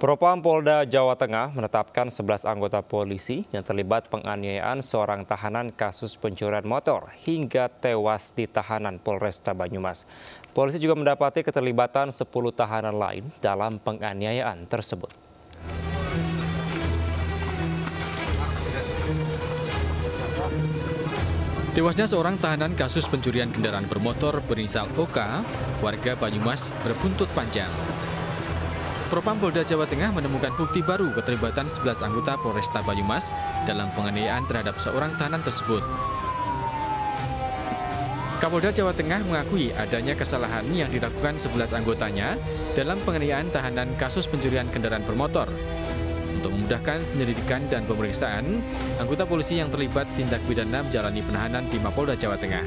Propam Polda Jawa Tengah menetapkan 11 anggota polisi yang terlibat penganiayaan seorang tahanan kasus pencurian motor hingga tewas di tahanan Polresta Banyumas. Polisi juga mendapati keterlibatan 10 tahanan lain dalam penganiayaan tersebut. Tewasnya seorang tahanan kasus pencurian kendaraan bermotor berinisial OK, warga Banyumas berbuntut panjang. Propam Polda Jawa Tengah menemukan bukti baru keterlibatan 11 anggota Polresta Banyumas dalam penganiayaan terhadap seorang tahanan tersebut. Kapolda Jawa Tengah mengakui adanya kesalahan yang dilakukan 11 anggotanya dalam penganiayaan tahanan kasus pencurian kendaraan bermotor. Untuk memudahkan penyelidikan dan pemeriksaan, anggota polisi yang terlibat tindak pidana menjalani penahanan di Mapolda Jawa Tengah.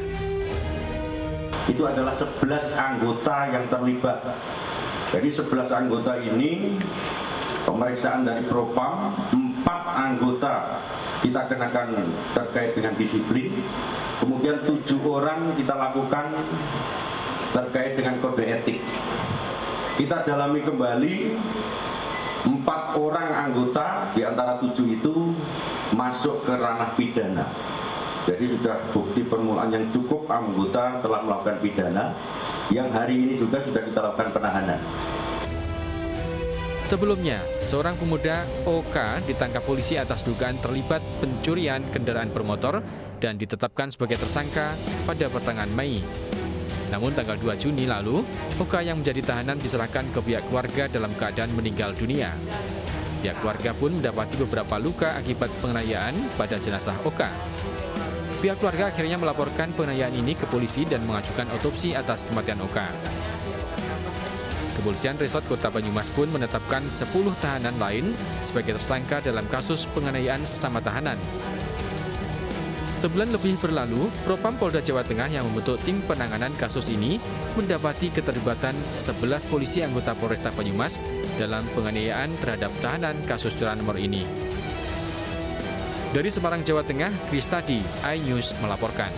Itu adalah 11 anggota yang terlibat jadi 11 anggota ini pemeriksaan dari Propam, 4 anggota kita kenakan terkait dengan disiplin, kemudian 7 orang kita lakukan terkait dengan kode etik. Kita dalami kembali empat orang anggota di antara tujuh itu masuk ke ranah pidana. Jadi sudah bukti permulaan yang cukup anggota telah melakukan pidana yang hari ini juga sudah kita lakukan penahanan. Sebelumnya, seorang pemuda OK ditangkap polisi atas dugaan terlibat pencurian kendaraan bermotor dan ditetapkan sebagai tersangka pada pertengahan Mei. Namun tanggal 2 Juni lalu, OK yang menjadi tahanan diserahkan ke pihak keluarga dalam keadaan meninggal dunia. Pihak keluarga pun mendapati beberapa luka akibat penganiayaan pada jenazah OK. Pihak keluarga akhirnya melaporkan penganiayaan ini ke polisi dan mengajukan otopsi atas kematian Oka. Kepolisian Resort Kota Banyumas pun menetapkan 10 tahanan lain sebagai tersangka dalam kasus penganiayaan sesama tahanan. Sebulan lebih berlalu, Propam Polda Jawa Tengah yang membentuk tim penanganan kasus ini mendapati keterlibatan 11 polisi anggota Polresta Banyumas dalam penganiayaan terhadap tahanan kasus curanmor ini. Dari Semarang, Jawa Tengah, Kristadi, iNews melaporkan.